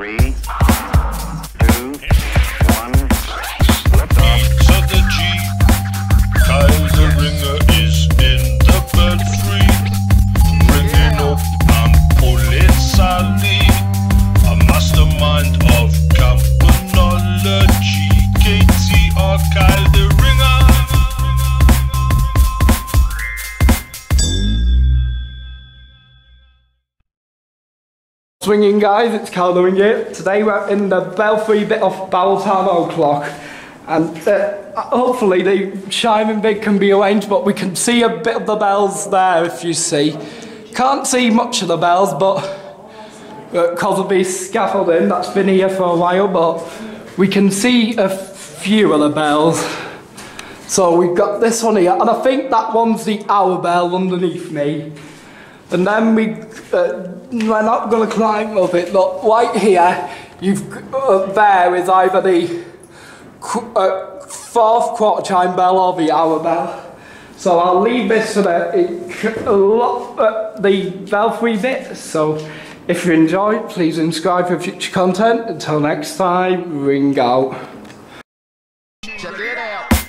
Three, Swinging guys, it's Kyle doing it. Today we're in the belfry bit of Barrow Town O'Clock. And uh, hopefully the chiming bit can be arranged, but we can see a bit of the bells there if you see. Can't see much of the bells, but because of the scaffolding that's been here for a while, but we can see a few of the bells. So we've got this one here, and I think that one's the hour bell underneath me. And then we, uh, we're not going to climb up it, but right here, you've, uh, there is either the uh, fourth quarter chime bell or the hour bell. So I'll leave this for the, uh, lo- uh, the belfry bit. So if you enjoyed, please subscribe for future content. Until next time, ring out. Thank